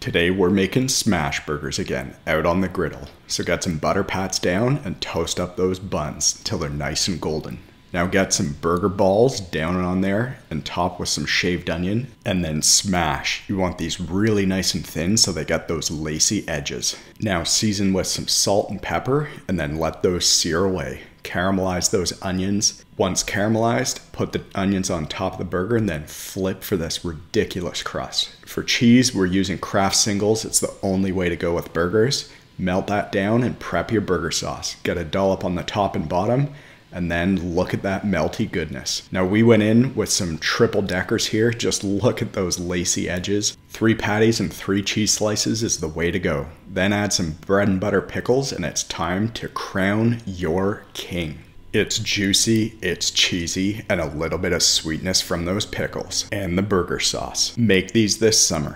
Today we're making smash burgers again, out on the griddle. So get some butter pats down and toast up those buns till they're nice and golden. Now get some burger balls down on there and top with some shaved onion and then smash. You want these really nice and thin so they get those lacy edges. Now season with some salt and pepper and then let those sear away. Caramelize those onions. Once caramelized, put the onions on top of the burger and then flip for this ridiculous crust. For cheese, we're using Kraft singles. It's the only way to go with burgers. Melt that down and prep your burger sauce. Get a dollop on the top and bottom and then look at that melty goodness. Now we went in with some triple deckers here. Just look at those lacy edges. Three patties and three cheese slices is the way to go. Then add some bread and butter pickles and it's time to crown your king. It's juicy, it's cheesy, and a little bit of sweetness from those pickles and the burger sauce. Make these this summer.